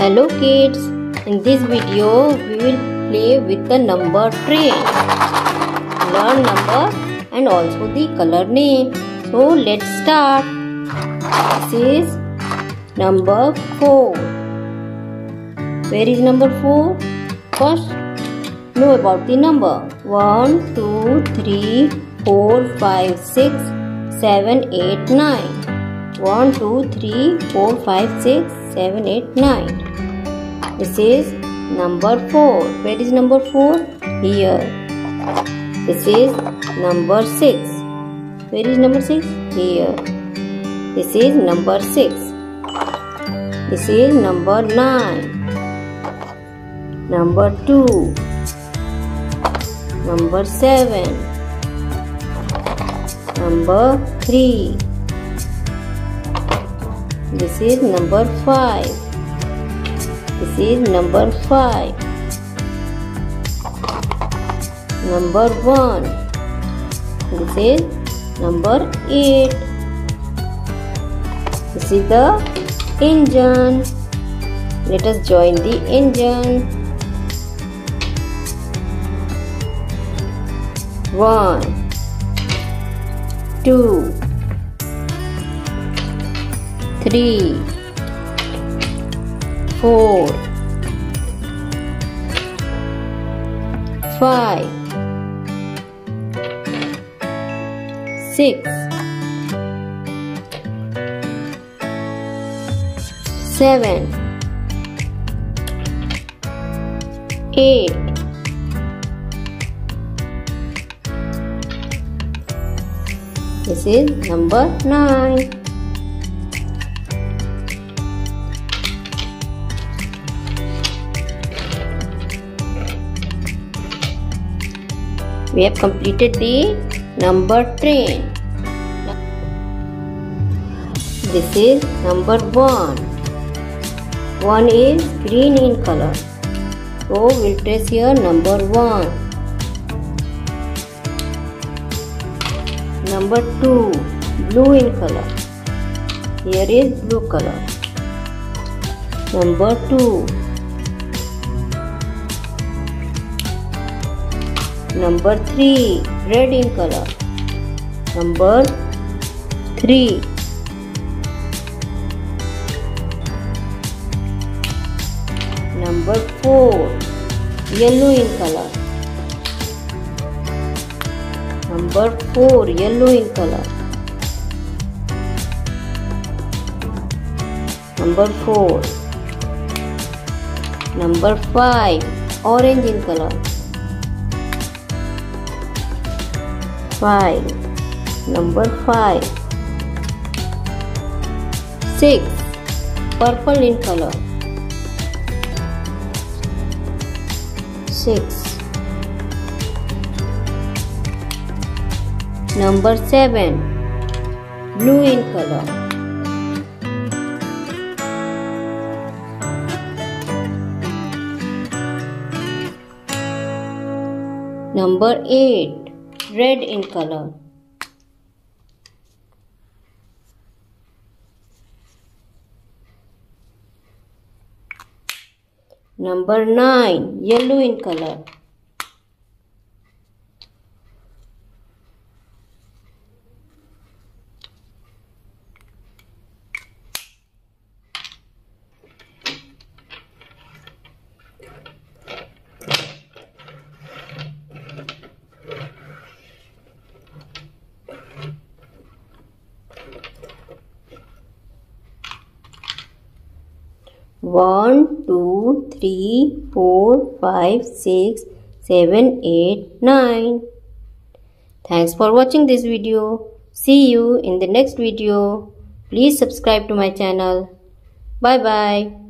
Hello kids, in this video we will play with the number train. Learn number and also the color name. So let's start. This is number 4. Where is number 4? First, know about the number. 1, 2, 3, 4, 5, 6, 7, 8, 9. 1, 2, 3, 4, 5, 6, 7, 8, 9. This is number 4. Where is number 4? Here. This is number 6. Where is number 6? Here. This is number 6. This is number 9. Number 2. Number 7. Number 3. This is number 5. This is number 5. Number 1. This is number 8. This is the engine. Let us join the engine. 1 2 3 4 5 6 7 8 This is number 9 We have completed the number train. This is number 1. 1 is green in color. So we'll trace here number 1. Number 2 blue in color. Here is blue color. Number 2 Number 3 red in color. Number 3 Number 4 yellow in color. Number 4 yellow in color. Number 4 Number 5 orange in color. 5 number 5 6 purple in color. 6 number 7 blue in color. Number 8 red in color. Number 9 yellow in color. One, two, three, four, five, six, seven, eight, nine. Thanks for watching this video. See you in the next video. Please subscribe to my channel. Bye bye.